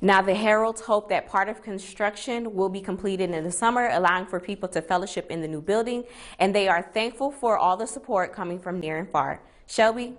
Now, the Heralds hope that part of construction will be completed in the summer, allowing for people to fellowship in the new building, and they are thankful for all the support coming from near and far. Shelby,